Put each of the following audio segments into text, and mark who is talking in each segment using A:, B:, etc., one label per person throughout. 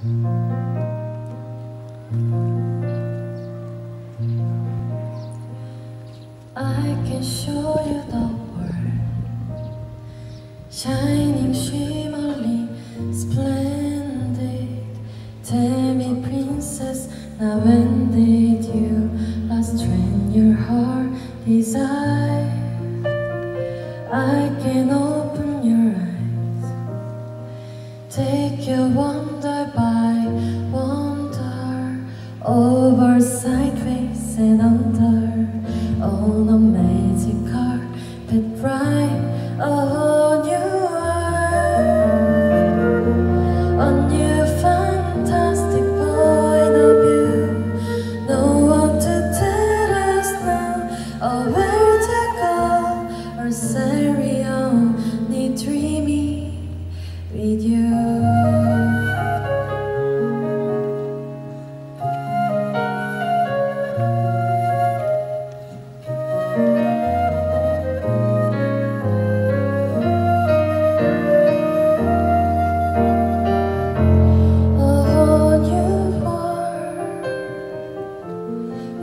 A: I can show you the world, shining, shimmering, splendid. Tell me, princess, now when did you last train your heart desire? I can open take your wonder by wonder, over, sideways, and under, on a magic carpet ride, on your world, on your fantastic point of view. No one to tell us now or where to go or need dreaming with you.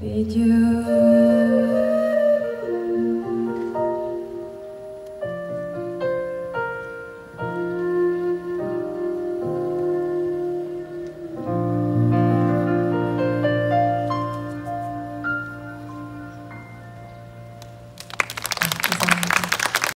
A: We.